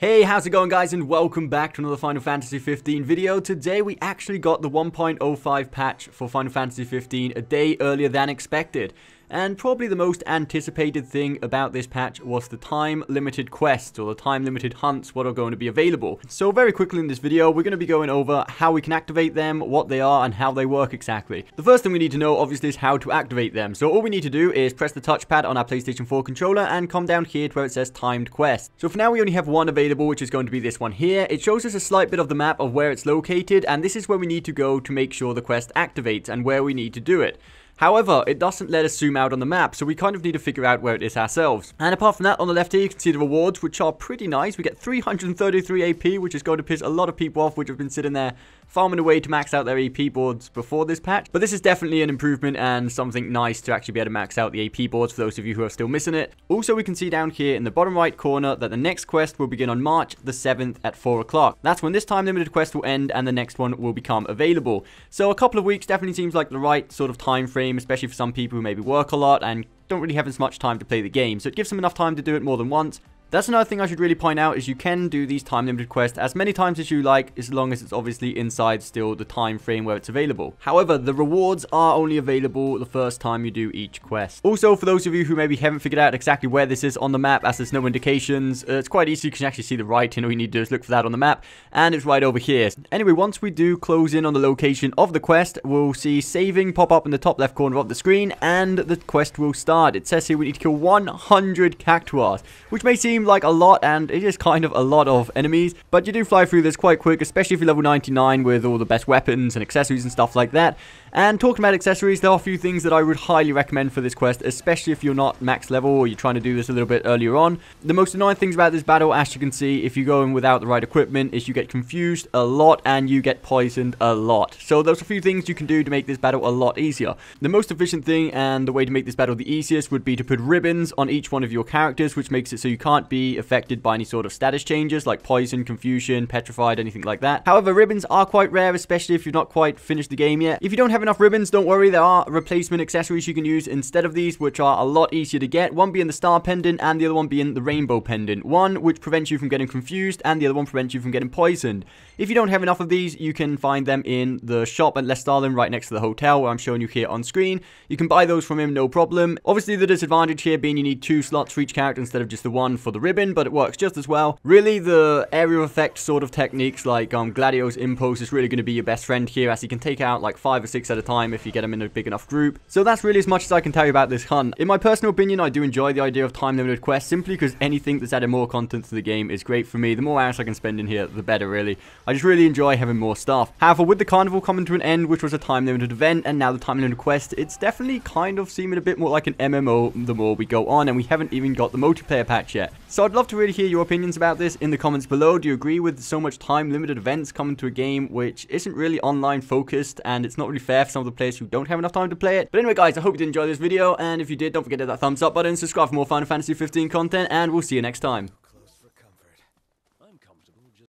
Hey, how's it going guys and welcome back to another Final Fantasy 15 video. Today we actually got the 1.05 patch for Final Fantasy 15 a day earlier than expected. And probably the most anticipated thing about this patch was the time-limited quests, or the time-limited hunts, what are going to be available. So very quickly in this video, we're going to be going over how we can activate them, what they are, and how they work exactly. The first thing we need to know, obviously, is how to activate them. So all we need to do is press the touchpad on our PlayStation 4 controller and come down here to where it says timed quest. So for now, we only have one available, which is going to be this one here. It shows us a slight bit of the map of where it's located, and this is where we need to go to make sure the quest activates and where we need to do it. However, it doesn't let us zoom out on the map, so we kind of need to figure out where it is ourselves. And apart from that, on the left here, you can see the rewards, which are pretty nice. We get 333 AP, which is going to piss a lot of people off, which have been sitting there farming away to max out their AP boards before this patch. But this is definitely an improvement and something nice to actually be able to max out the AP boards for those of you who are still missing it. Also, we can see down here in the bottom right corner that the next quest will begin on March the 7th at 4 o'clock. That's when this time limited quest will end and the next one will become available. So a couple of weeks definitely seems like the right sort of time frame, especially for some people who maybe work a lot and don't really have as much time to play the game. So it gives them enough time to do it more than once. That's another thing I should really point out is you can do these time limited quests as many times as you like as long as it's obviously inside still the time frame where it's available. However, the rewards are only available the first time you do each quest. Also, for those of you who maybe haven't figured out exactly where this is on the map as there's no indications, uh, it's quite easy. You can actually see the writing. All you need to do is look for that on the map and it's right over here. Anyway, once we do close in on the location of the quest, we'll see saving pop up in the top left corner of the screen and the quest will start. It says here we need to kill 100 cactuars, which may seem seem like a lot, and it is kind of a lot of enemies, but you do fly through this quite quick, especially if you're level 99 with all the best weapons and accessories and stuff like that. And talking about accessories, there are a few things that I would highly recommend for this quest, especially if you're not max level or you're trying to do this a little bit earlier on. The most annoying things about this battle, as you can see, if you go in without the right equipment, is you get confused a lot and you get poisoned a lot. So there's a few things you can do to make this battle a lot easier. The most efficient thing and the way to make this battle the easiest would be to put ribbons on each one of your characters, which makes it so you can't be affected by any sort of status changes like poison, confusion, petrified, anything like that. However, ribbons are quite rare, especially if you've not quite finished the game yet. If you don't have enough ribbons, don't worry, there are replacement accessories you can use instead of these, which are a lot easier to get. One being the star pendant and the other one being the rainbow pendant. One which prevents you from getting confused and the other one prevents you from getting poisoned. If you don't have enough of these, you can find them in the shop at Lestallum right next to the hotel where I'm showing you here on screen. You can buy those from him, no problem. Obviously, the disadvantage here being you need two slots for each character instead of just the one for the ribbon, but it works just as well. Really, the area effect sort of techniques like um, Gladio's Impulse is really going to be your best friend here as he can take out like five or six at a time if you get him in a big enough group. So that's really as much as I can tell you about this hunt. In my personal opinion, I do enjoy the idea of time-limited quests simply because anything that's added more content to the game is great for me. The more hours I can spend in here, the better, really. I just really enjoy having more stuff. However, with the carnival coming to an end, which was a time-limited event, and now the time-limited quest, it's definitely kind of seeming a bit more like an MMO the more we go on, and we haven't even got the multiplayer patch yet. So I'd love to really hear your opinions about this in the comments below. Do you agree with so much time-limited events coming to a game which isn't really online focused, and it's not really fair for some of the players who don't have enough time to play it? But anyway, guys, I hope you did enjoy this video, and if you did, don't forget to hit that thumbs up button, subscribe for more Final Fantasy 15 content, and we'll see you next time.